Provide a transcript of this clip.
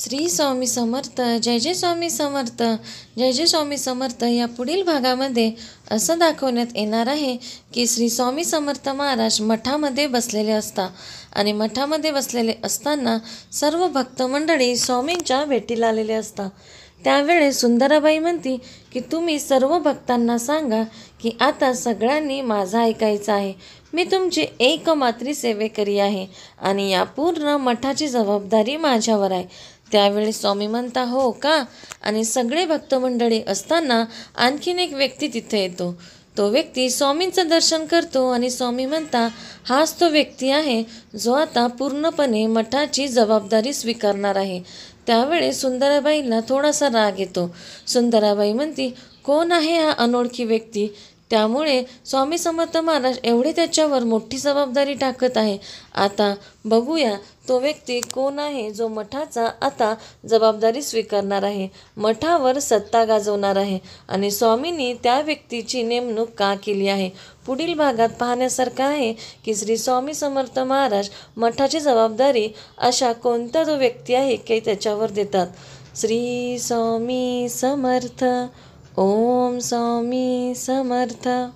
श्री स्वामी समर्थ जय जय स्वामी समर्थ जय जय स्वामी समर्थ या पुढील भागामध्ये असं दाखवण्यात येणार आहे की श्री स्वामी समर्थ महाराज मठामध्ये बसलेले असता आणि मठामध्ये बसलेले असताना सर्व भक्त मंडळी स्वामींच्या भेटीला आलेले असता. त्यावेळेस सुंदराबाई म्हणती की तुम्ही सर्व भक्तांना सांगा की आता सगळ्यांनी माझं ऐकायचं आहे. मी तुमची एकमात्री सेवेकरी आहे आणि या पूर्ण मठाची जबाबदारी माझ्यावर आहे. त्यावेळी स्वामी म्हणता हो का? आणि सगळे भक्त मंडळी असताना आणखीन एक व्यक्ती तिथे येतो. तो व्यक्ती स्वामींचं दर्शन करतो आणि स्वामी म्हणता हाच तो व्यक्ती आहे जो आता पूर्णपणे मठाची जबाबदारी स्वीकारणार आहे. त्यावेळेस सुंदराबाईंना थोडासा राग येतो. सुंदराबाई म्हणती कोण आहे हा अनोळखी व्यक्ती? त्यामुळे स्वामी समर्थ महाराज एवढे त्याच्यावर मोठी जबाबदारी टाकत आहे. आता बघूया तो व्यक्ती कोण आहे जो मठाचा आता जबाबदारी स्वीकारणार आहे. मठावर सत्ता गाजवणार आहे आणि स्वामींनी त्या व्यक्तीची नेमणूक का केली आहे? पुढील भागात पाहण्यासारखं आहे की श्री स्वामी समर्थ महाराज मठाची जबाबदारी अशा कोणता जो व्यक्ती आहे की त्याच्यावर देतात. श्री स्वामी समर्थ ओम स्वामी समर्थ.